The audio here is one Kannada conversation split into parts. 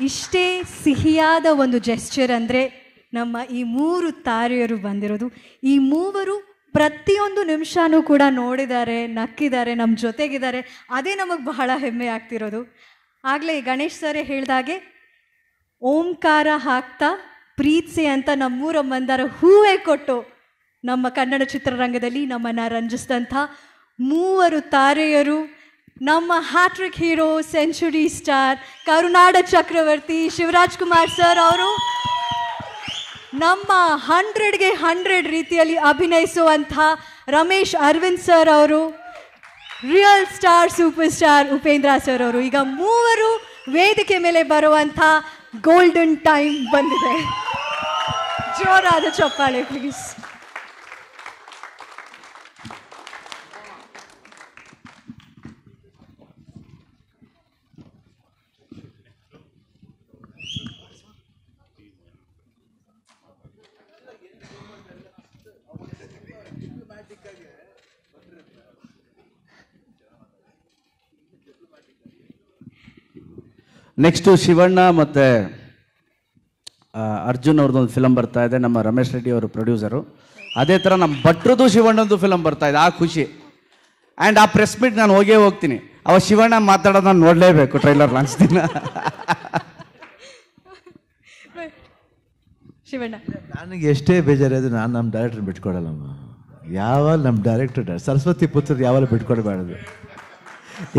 ಇಷ್ಟೇ ಸಿಹಿಯಾದ ಒಂದು ಜೆಸ್ಚರ್ ಅಂದರೆ ನಮ್ಮ ಈ ಮೂರು ತಾರೆಯರು ಬಂದಿರೋದು. ಈ ಮೂವರು ಪ್ರತಿಯೊಂದು ನಿಮಿಷನೂ ಕೂಡ ನೋಡಿದ್ದಾರೆ, ನಕ್ಕಿದ್ದಾರೆ ನಮ್ಮ ಜೊತೆಗಿದ್ದಾರೆ. ಅದೇ ನಮಗೆ ಬಹಳ ಹೆಮ್ಮೆ ಆಗ್ತಿರೋದು. ಆಗಲೇ ಗಣೇಶ್ ಸರೇ ಹೇಳಿದಾಗೆ, ಓಂಕಾರ ಹಾಕ್ತಾ ಪ್ರೀತ್ಸೆ ಅಂತ ನಮ್ಮೂರ ಮಂದಾರ ಹೂವೇ ಕೊಟ್ಟು ನಮ್ಮ ಕನ್ನಡ ಚಿತ್ರರಂಗದಲ್ಲಿ ನಮ್ಮನ್ನು ರಂಜಿಸಿದಂಥ ಮೂವರು ತಾರೆಯರು ನಮ್ಮ hat trick hero century star ಕರುನಾಡ ಚಕ್ರವರ್ತಿ ಶಿವರಾಜ್ ಕುಮಾರ್ ಸರ್ ಅವರು ನಮ್ಮ ಹಂಡ್ರೆಡ್ಗೆ ಹಂಡ್ರೆಡ್ ರೀತಿಯಲ್ಲಿ ಅಭಿನಯಿಸುವಂಥ ರಮೇಶ್ ಅರವಿಂದ್ ಸರ್ ಅವರು real star super star Upendra sir ಅವರು. ಈಗ ಮೂವರು ವೇದಿಕೆ ಮೇಲೆ ಬರುವಂಥ ಗೋಲ್ಡನ್ ಟೈಮ್ ಬಂದಿದೆ. ಜೋರಾದ ಚಪ್ಪಾಳೆ ಪ್ಲೀಸ್ ನೆಕ್ಸ್ಟು ಶಿವಣ್ಣ ಮತ್ತು ಅರ್ಜುನ್ ಅವ್ರದ್ದೊಂದು ಫಿಲಮ್ ಬರ್ತಾ ಇದೆ ನಮ್ಮ ರಮೇಶ್ ರೆಡ್ಡಿ ಅವರು ಪ್ರೊಡ್ಯೂಸರು ಅದೇ ಥರ ನಮ್ಮ ಭಟ್ರದ್ದು ಶಿವಣ್ಣದ್ದು ಫಿಲಮ್ ಬರ್ತಾ ಇದೆ ಆ ಖುಷಿ. ಆ್ಯಂಡ್ ಆ ಪ್ರೆಸ್ ಮೀಟ್ ನಾನು ಹೋಗೇ ಹೋಗ್ತೀನಿ. ಅವ ಶಿವಣ್ಣ ಮಾತಾಡೋದು ನಾನು ನೋಡಲೇಬೇಕು ಟ್ರೈಲರ್ ಲಾಂಚ್ ದಿನ. ಶಿವಣ್ಣ. ನನಗೆ ಎಷ್ಟೇ ಬೇಜಾರಿದ್ರು ನಾನು ನಮ್ಮ ಡೈರೆಕ್ಟರ್ ಬಿಟ್ಕೊಡಲ್ಲಮ್ಮ. ಯಾವಾಗ ನಮ್ಮ ಡೈರೆಕ್ಟರ್ ಸರಸ್ವತಿ ಪುತ್ರ ಯಾವಾಗ ಬಿಟ್ಕೊಡ್ಬಾರ್ದು.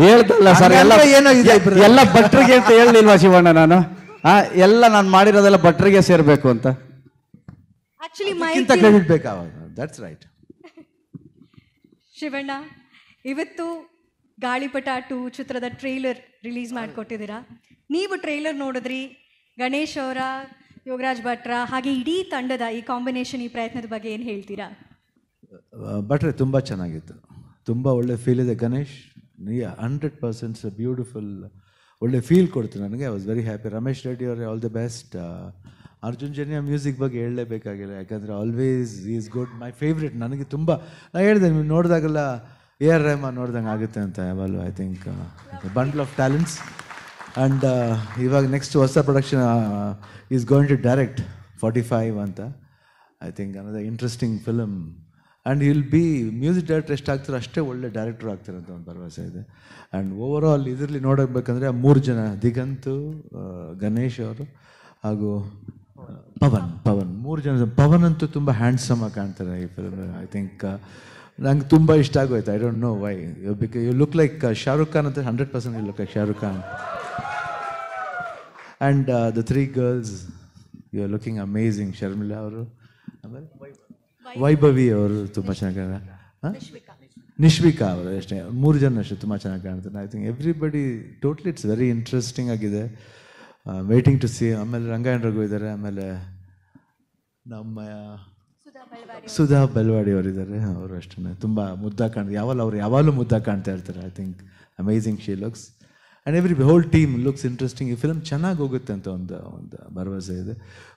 ಹೇಳ್ದಲ್ಲ ಸರ್ ಎಲ್ಲ ಏನೋ ಎಲ್ಲ ಭಟ್ರಿಗೆ ಅಂತ ಹೇಳಲಿಲ್ವಾ ಶಿವಣ್ಣ ನಾನು. ಆ ಎಲ್ಲ ನಾನು ಮಾಡಿರೋದೆಲ್ಲ ಭಟ್ರಿಗೆ ಸೇರಬೇಕು ಅಂತ. Actually my credit that's right Shivanna ಇವತ್ತು ಗಾಳಿಪಟ ಟು ಚಿತ್ರದ ಟ್ರೈಲರ್ ರಿಲೀಸ್ ಮಾಡಿಕೊಟ್ಟಿದ್ದೀರಾ? ನೀವು ಟ್ರೈಲರ್ ನೋಡಿದ್ರಿ ಗಣೇಶ್ ಅವರ ಯೋಗರಾಜ್ ಭಟ್ರ ಹಾಗೆ ಇಡೀ ತಂಡದ ಈ ಕಾಂಬಿನೇಷನ್ ಈ ಪ್ರಯತ್ನದ ಬಗ್ಗೆ ಏನು ಹೇಳ್ತೀರಾ? ಭಟ್ರೆ ತುಂಬ ಚೆನ್ನಾಗಿತ್ತು. ತುಂಬ ಒಳ್ಳೆ ಫೀಲ್ ಇದೆ ಗಣೇಶ್. ಹಂಡ್ರೆಡ್ ಪರ್ಸೆಂಟ್ಸ್ ಬ್ಯೂಟಿಫುಲ್ ಒಳ್ಳೆ ಫೀಲ್ ಕೊಡ್ತು ನನಗೆ. I was very happy Ramesh Reddy ಅವರೇ all the best Arjun Janya music ಬಗ್ಗೆ ಹೇಳಲೇಬೇಕಾಗಿಲ್ಲ. ಯಾಕಂದರೆ always is good my favourite ನನಗೆ ತುಂಬ ನಾನು ಹೇಳಿದೆ, ನೀವು ನೋಡಿದಾಗೆಲ್ಲ ಎ ಆರ್ ರೆಹಮಾನ್ ನೋಡ್ದಂಗೆ ಆಗುತ್ತೆ ಅಂತ, ಯಾವಾಗಲೂ I think bundle of talents and ಇವಾಗ ನೆಕ್ಸ್ಟ್ ಹೊಸ production is going to direct forty five ಅಂತ. ಐ ಥಿಂಕ್ ಅನ್ನೋದೇ interesting film and I'll be music director ಎಷ್ಟು ಆಗ್ತಾರೋ ಅಷ್ಟೇ ಒಳ್ಳೆ ಡೈರೆಕ್ಟರ್ ಆಗ್ತಾರೆ ಅಂತ ಒಂದು ಭರವಸೆ ಇದೆ. ಆ್ಯಂಡ್ ಓವರ್ ಆಲ್ ಇದರಲ್ಲಿ ನೋಡಬೇಕಂದ್ರೆ ಆ ಮೂರು ಜನ, ದಿಗಂತು ಗಣೇಶ್ ಅವರು ಹಾಗೂ ಪವನ್ ಪವನ್. ಮೂರು ಜನ ಪವನ್ ಅಂತೂ ತುಂಬ ಹ್ಯಾಂಡ್ಸಮ್ ಆಗಿ ಕಾಣ್ತಾರೆ ಈ ಫಿಲ್ಮ್ ಐ ಥಿಂಕ್ ನಂಗೆ ತುಂಬ ಇಷ್ಟ ಆಗೋಯ್ತು. I don't know why because you look like Shahrukh Khan ಅಂತ hundred percent look like Shahrukh Khan and the three girls you are looking amazing Sharmila ಅವರು. ಆಮೇಲೆ ವೈಭವಿ ಅವರು ತುಂಬ ಚೆನ್ನಾಗಿ ನಿಶ್ವಿಕಾ. ಅವರು ಅಷ್ಟೇ ಮೂರು ಜನ ಅಷ್ಟೇ ತುಂಬ ಚೆನ್ನಾಗಿ ಕಾಣ್ತಾರೆ. I think everybody totally it's very interesting ಆಗಿದೆ. ವೇಟಿಂಗ್ ಟು ಸಿ ಆಮೇಲೆ ರಂಗಾಯಣ ರಘು ಇದ್ದಾರೆ ಆಮೇಲೆ ನಮ್ಮ ಸುಧಾ ಬೆಲ್ವಾಡಿ ಅವರಿದ್ದಾರೆ ಅವರು ಅಷ್ಟೇ ತುಂಬ ಮುದ್ದ ಕಾಣ ಯಾವಾಗ ಅವ್ರು ಯಾವಾಗಲೂ ಮುದ್ದ ಕಾಣ್ತಾ ಇರ್ತಾರೆ. I think amazing she looks and every whole team looks interesting ಈ ಫಿಲ್ಮ್ ಚೆನ್ನಾಗಿ ಹೋಗುತ್ತೆ ಅಂತ ಒಂದು ಒಂದು ಭರವಸೆ ಇದೆ.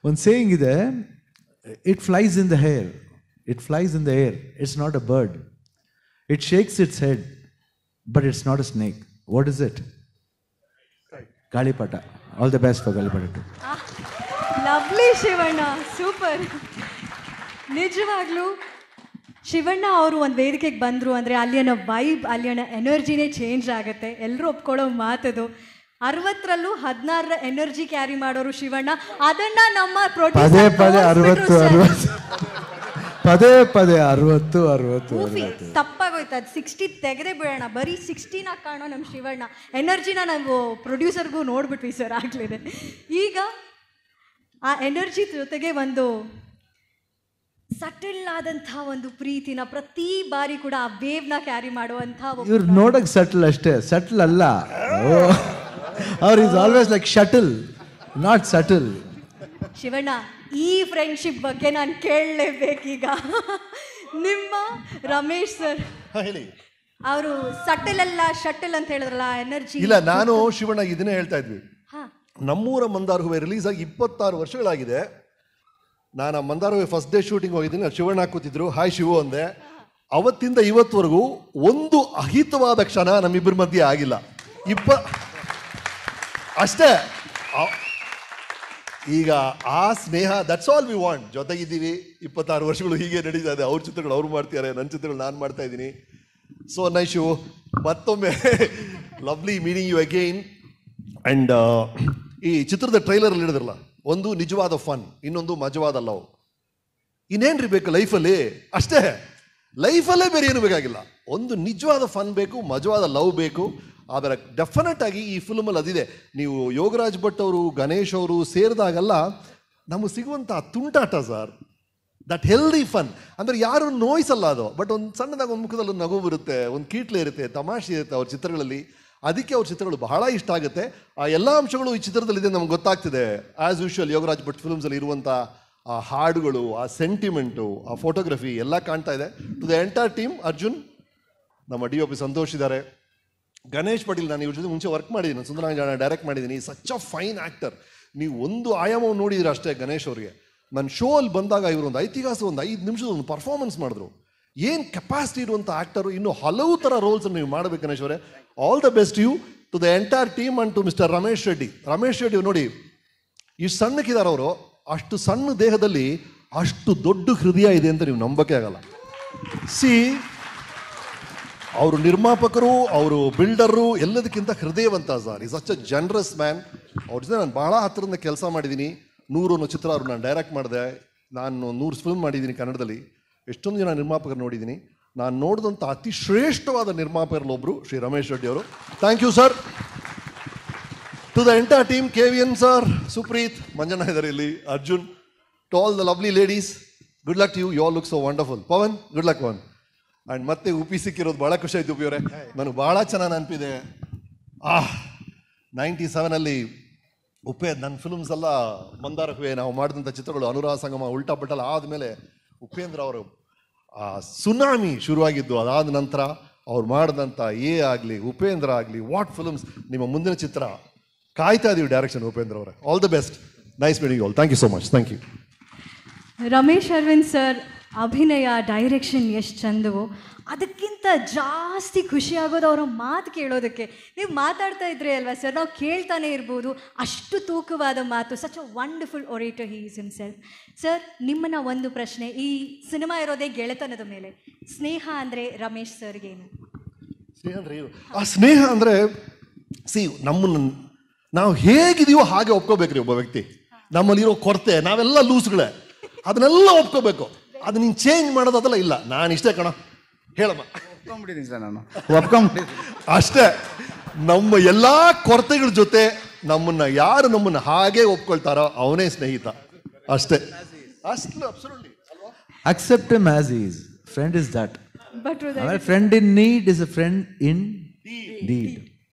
ಒಂದು ಸೇಯಿಂಗ್ ಇದೆ it flies in the hair it flies in the air it's not a bird it shakes its head but it's not a snake what is it Gaalipata all the best for Gaalipata to lovely Shivanna super ನಿಜವಾಗ್ಲೂ ಶಿವಣ್ಣ ಅವರು ಒಂದು ವೇದಿಕೆಗೆ ಬಂದರು ಅಂದರೆ ಅಲ್ಲಿನ ವೈಬ್ ಅಲ್ಲಿನ ಎನರ್ಜಿನೇ ಚೇಂಜ್ ಆಗುತ್ತೆ. ಎಲ್ಲರೂ ಒಪ್ಕೊಳ್ಳೋ ಮಾತದು. ಅರವತ್ತರಲ್ಲೂ ಹದಿನಾರರ ಎನರ್ಜಿ ಕ್ಯಾರಿ ಮಾಡೋರು ಶಿವಣ್ಣ. ಅದನ್ನ ನಮ್ಮ producer ಪದೇ ಪದೇ ಅರವತ್ತು ಅರವತ್ತು ತಪ್ಪಾಗೋಯ್ತು. ಅದು ಸಿಕ್ಸ್ಟಿ ತೆಗೆದೇ ಬಿಡೋಣ ಬರೀ ಸಿಕ್ಸ್ಟಿನ ಕಾಣೋ ನಮ್ಮ ಶಿವಣ್ಣ. ಎನರ್ಜಿನ ನಾವು ಪ್ರೊಡ್ಯೂಸರ್ಗೂ ನೋಡ್ಬಿಟ್ವಿ ಸರ್ ಆಗ್ಲಿದೆ. ಈಗ ಆ ಎನರ್ಜಿ ಜೊತೆಗೆ ಒಂದು ಸಟಲ್ ಆದಂಥ ಒಂದು ಪ್ರೀತಿನ ಪ್ರತಿ ಬಾರಿ ಕೂಡ ಆ ವೇವ್ನ ಕ್ಯಾರಿ ಮಾಡುವಂಥ ಇವ್ರು ನೋಡಕ್ ಸಟಲ್ ಅಷ್ಟೇ. ಸಟಲ್ ಅಲ್ಲ. ಅವ್ರ is always like shuttle not subtle. Shivanna ಈ ಫ್ರೆಂಡ್ಶಿಪ್ ಬಗ್ಗೆ ನಾನು ಕೇಳಲೇಬೇಕೀಗ. ನಿಮ್ಮ ರಮೇಶ್ ಸರ್ ಹೇಳಿ. ಅವರು ಸಟಲ್ ಅಲ್ಲ ಶಟಲ್ ಅಂತ ಹೇಳಿದ್ರಲ್ಲ ಎನರ್ಜಿ ಇಲ್ಲ ನಾನು ಶಿವಣ್ಣ ಇದನ್ನೇ ಹೇಳ್ತಾ ಇದ್ವಿ. ನಮ್ಮೂರ ಮಂದಾರ ಹೂವೆ ರಿಲೀಸ್ ಆಗಿ ಇಪ್ಪತ್ತಾರು ವರ್ಷಗಳಾಗಿದೆ. ನಾನು ಆ ಮಂದಾರ ಹೂವೆ ಫಸ್ಟ್ ಡೇ ಶೂಟಿಂಗ್ ಹೋಗಿದ್ದೀನಿ ಶಿವಣ್ಣ ಕೂತಿದ್ರು. ಹಾಯ್ ಶಿವು ಅಂದೆ. ಅವತ್ತಿಂದ ಇವತ್ತವರೆಗೂ ಒಂದು ಅಹಿತವಾದ ಕ್ಷಣ ನಮ್ಮಿಬ್ಬರ ಮಧ್ಯೆ ಆಗಿಲ್ಲ. ಇಪ್ಪ ಅಷ್ಟೇ. ಈಗ ಆ ಸ್ನೇಹ ದಟ್ಸ್ ಆಲ್ ವಿ ವಾಂಟ್ ಜೊತೆಗಿದ್ದೀವಿ. ಇಪ್ಪತ್ತಾರು ವರ್ಷಗಳು ಹೀಗೆ ನಡೀತಾ ಇದೆ. ಅವ್ರ ಚಿತ್ರಗಳು ಅವ್ರು ಮಾಡ್ತಿದ್ದಾರೆ ನನ್ನ ಚಿತ್ರಗಳು ನಾನು ಮಾಡ್ತಾ ಇದ್ದೀನಿ. ಸೊ ನೈಶು ಮತ್ತೊಮ್ಮೆ lovely meeting you again and ಈ ಚಿತ್ರದ ಟ್ರೈಲರಲ್ಲಿ ಹಿಡಿದ್ರಲ್ಲ ಒಂದು ನಿಜವಾದ ಫನ್ ಇನ್ನೊಂದು ಮಜವಾದ ಲವ್ ಇನ್ನೇನ್ರಿ ಬೇಕು ಲೈಫಲ್ಲಿ ಅಷ್ಟೇ. ಲೈಫಲ್ಲೇ ಬೇರೆ ಏನು ಬೇಕಾಗಿಲ್ಲ. ಒಂದು ನಿಜವಾದ ಫನ್ ಬೇಕು, ಮಜವಾದ ಲವ್ ಬೇಕು. ಆದರೆ ಡೆಫಿನೆಟ್ ಆಗಿ ಈ ಫಿಲ್ಮಲ್ಲಿ ಅದಿದೆ. ನೀವು ಯೋಗರಾಜ್ ಭಟ್ ಅವರು, ಗಣೇಶ್ ಅವರು ಸೇರಿದಾಗೆಲ್ಲ ನಮಗೆ ಸಿಗುವಂಥ ತುಂಟಾಟ ಸರ್. ದಟ್ ಹೆಲ್ದಿ ಫನ್ ಅಂದರೆ ಯಾರು ನೋಯಿಸಲ್ಲ ಅದು. ಬಟ್ ಒಂದು ಸಣ್ಣದಾಗ ಒಂದು ಮುಖದಲ್ಲಿ ನಗು ಬರುತ್ತೆ, ಒಂದು ಕೀಟ್ಲೆ ಇರುತ್ತೆ, ತಮಾಷೆ ಇರುತ್ತೆ ಅವ್ರ ಚಿತ್ರಗಳಲ್ಲಿ. ಅದಕ್ಕೆ ಅವ್ರ ಚಿತ್ರಗಳು ಬಹಳ ಇಷ್ಟ ಆಗುತ್ತೆ. ಆ ಎಲ್ಲ ಅಂಶಗಳು ಈ ಚಿತ್ರದಲ್ಲಿದೆ ನಮ್ಗೆ ಗೊತ್ತಾಗ್ತಿದೆ. ಆಸ್ ಯೂಶುವಲ್ ಯೋಗರಾಜ್ ಭಟ್ ಫಿಲ್ಮ್ಸಲ್ಲಿ ಇರುವಂಥ ಆ ಹಾಡುಗಳು, ಆ ಸೆಂಟಿಮೆಂಟು ಆ ಫೋಟೋಗ್ರಫಿ ಎಲ್ಲ ಕಾಣ್ತಾ ಇದೆ. To the entire team Arjun ನಮ್ಮ ಡಿ ಒ ಪಿ ಸಂತೋಷ್ ಇದ್ದಾರೆ. ಗಣೇಶ್ ಪಾಟೀಲ್ ನಾನು ಇವ್ರ ಜೊತೆ ಮುಂಚೆ ವರ್ಕ್ ಮಾಡಿದ್ದೀನಿ ಸುಂದರಾಂಜನ ಡೈರೆಕ್ಟ್ ಮಾಡಿದ್ದೀನಿ. ಸಚ್ ಅ ಫೈನ್ ಆ್ಯಕ್ಟರ್ ನೀವು ಒಂದು ಆಯಾಮವನ್ನು ನೋಡಿದ್ರೆ ಅಷ್ಟೇ ಗಣೇಶ್ ಅವರಿಗೆ. ನನ್ನ ಶೋ ಅಲ್ಲಿ ಬಂದಾಗ ಇವರು ಒಂದು ಐತಿಹಾಸ ಒಂದು ಐದು ನಿಮಿಷದ ಒಂದು ಪರ್ಫಾರ್ಮೆನ್ಸ್ ಮಾಡಿದ್ರು. ಏನು ಕೆಪಾಸಿಟಿ ಇರುವಂಥ ಆ್ಯಕ್ಟರು ಇನ್ನು ಹಲವು ಥರ ರೋಲ್ಸ್ ನೀವು ಮಾಡಬೇಕು ಗಣೇಶ್ ಅವರೇ. All the best you to the entire team and to mister Ramesh Reddy Ramesh Reddy ನೋಡಿ ಇಷ್ಟು ಸಣ್ಣಕ್ಕಿದ್ದಾರೆ ಅವರು. ಅಷ್ಟು ಸಣ್ಣ ದೇಹದಲ್ಲಿ ಅಷ್ಟು ದೊಡ್ಡ ಹೃದಯ ಇದೆ ಅಂತ ನೀವು ನಂಬಕ್ಕೆ ಆಗಲ್ಲ. ಸಿ ಅವರು ನಿರ್ಮಾಪಕರು, ಅವರು ಬಿಲ್ಡರು, ಎಲ್ಲದಕ್ಕಿಂತ ಹೃದಯವಂತ sir is such a generous man ಅವ್ರ ಜೊತೆ ನಾನು ಭಾಳ ಹತ್ತಿರದಿಂದ ಕೆಲಸ ಮಾಡಿದ್ದೀನಿ ನೂರು ಅನ್ನೋ ಚಿತ್ರ ಅವ್ರು ನಾನು ಡೈರೆಕ್ಟ್ ಮಾಡಿದೆ. ನಾನು ನೂರು ಫಿಲ್ಮ್ ಮಾಡಿದ್ದೀನಿ ಕನ್ನಡದಲ್ಲಿ. ಎಷ್ಟೊಂದು ಜನ ನಿರ್ಮಾಪಕರು ನೋಡಿದ್ದೀನಿ ನಾನು ನೋಡಿದಂಥ ಅತಿ ಶ್ರೇಷ್ಠವಾದ ನಿರ್ಮಾಪಕರಲ್ಲೊಬ್ಬರು ಶ್ರೀ ರಮೇಶ್ ರೆಡ್ಡಿ ಅವರು. Thank you sir to the entire team K V N sir Supreeth Manjanna ಇದ್ದಾರೆ ಇಲ್ಲಿ Arjun to all the lovely ladies good luck you you all look so wonderful Pavan good luck Pavan and ಮತ್ತೆ ಉಪಿ ಸಿಕ್ಕಿರೋದು ಭಾಳ ಖುಷಿ ಆಯ್ತು ಉಪಿಯವರೇ ನಾನು ಭಾಳ ಚೆನ್ನಾಗಿ ನೆನಪಿದೆ. ಆಹ್ ನೈಂಟಿ ಸೆವೆನಲ್ಲಿ ಉಪ್ಪೆ ನನ್ನ ಫಿಲ್ಮ್ಸ್ ಎಲ್ಲ ಮಂದಾರ ನಾವು ಮಾಡಿದಂಥ ಚಿತ್ರಗಳು ಅನುರಾಧ ಸಂಗಮ, ಉಲ್ಟಾ ಪಟ್ಟಲ್ ಆದಮೇಲೆ ಉಪೇಂದ್ರ ಅವರು, ಆ ಸುನಾಮಿ ಶುರುವಾಗಿದ್ದು. ಅದಾದ ನಂತರ ಅವ್ರು ಮಾಡಿದಂಥ ಎ ಆಗಲಿ, ಉಪೇಂದ್ರ ಆಗಲಿ, ವಾಟ್ ಫಿಲ್ಮ್ಸ್ ನಿಮ್ಮ ಮುಂದಿನ ಚಿತ್ರ ಕಾಯ್ತಾ ಇದೀವಿ ಡೈರೆಕ್ಷನ್ ಉಪೇಂದ್ರ ಅವರೇ. All the best nice meeting all thank you so much thank you Ramesh Aravind sir ಅಭಿನಯ ಡೈರೆಕ್ಷನ್ ಎಷ್ಟು ಚಂದವೋ, ಅದಕ್ಕಿಂತ ಜಾಸ್ತಿ ಖುಷಿ ಆಗೋದು ಅವರ ಮಾತು ಕೇಳೋದಕ್ಕೆ. ನೀವು ಮಾತಾಡ್ತಾ ಇದ್ರೆ ಅಲ್ವಾ ಸರ್ ನಾವು ಕೇಳ್ತಾನೆ ಇರ್ಬೋದು. ಅಷ್ಟು ತೂಕವಾದ ಮಾತು such a wonderful orator he is himself sir ನಿಮ್ಮನ್ನ ಒಂದು ಪ್ರಶ್ನೆ, ಈ ಸಿನಿಮಾ ಇರೋದೇ ಗೆಳೆತನದ ಮೇಲೆ. ಸ್ನೇಹ ಅಂದರೆ ರಮೇಶ್ ಸರ್ಗೇನು ಸ್ನೇಹ ಅಂದ್ರೆ ಏನು? ಆ ಸ್ನೇಹ ಅಂದರೆ ಸಿ ನಮ್ಮನ್ನು, ನಾವು ಹೇಗಿದೆಯೋ ಹಾಗೆ ಒಪ್ಕೋಬೇಕ್ರಿ ಒಬ್ಬ ವ್ಯಕ್ತಿ. ನಮ್ಮಲ್ಲಿರೋ ಕೊರತೆ, ನಾವೆಲ್ಲ ಲೂಸ್ಗಳೇ ಅದನ್ನೆಲ್ಲ ಒಪ್ಕೋಬೇಕು. ಅದು ನೀನು ಚೇಂಜ್ ಮಾಡೋದಲ್ಲ ಇಲ್ಲ. ನಾನು ಇಷ್ಟೇ ಕಣ. ಹೇಳಮ್ಮ. ಒಪ್ಕೊಂಡ್ಬಿಟ್ಟಿದ್ದೀನಿ ಸರ್ ನಾನು. ಒಪ್ಕೊಂಡ್ಬಿಟ್ಟಿದ್ದೀನಿ. ಅಷ್ಟೇ. ನಮ್ಮ ಎಲ್ಲ ಕೊರತೆಗಳ ಜೊತೆ ನಮ್ಮನ್ನ ಯಾರು ನಮ್ಮನ್ನ ಹಾಗೆ ಒಪ್ಕೊಳ್ತಾರೋ ಅವನೇ ಸ್ನೇಹಿತ. ಅಷ್ಟೇ. ಅಷ್ಟು absolutely Accept him as he friend is. But Our friend in need is a friend in deed.